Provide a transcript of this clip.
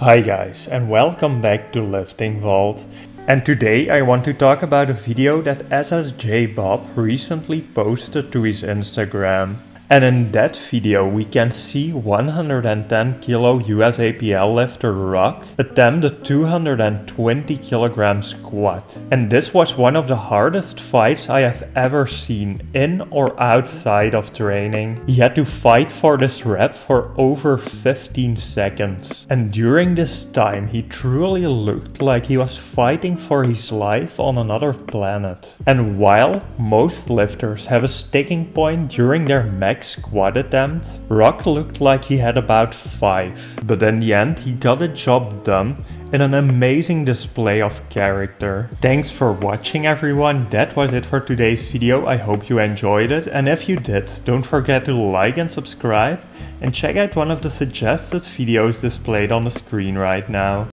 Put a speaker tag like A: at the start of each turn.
A: Hi guys and welcome back to Lifting Vault. And today I want to talk about a video that SSJ Bob recently posted to his Instagram. And in that video we can see 110 kilo USAPL lifter Rock attempt a 220 kilogram squat. And this was one of the hardest fights I have ever seen in or outside of training. He had to fight for this rep for over 15 seconds. And during this time he truly looked like he was fighting for his life on another planet. And while most lifters have a sticking point during their max squat attempt, Rock looked like he had about 5. But in the end he got the job done in an amazing display of character. Thanks for watching everyone, that was it for today's video, I hope you enjoyed it and if you did, don't forget to like and subscribe and check out one of the suggested videos displayed on the screen right now.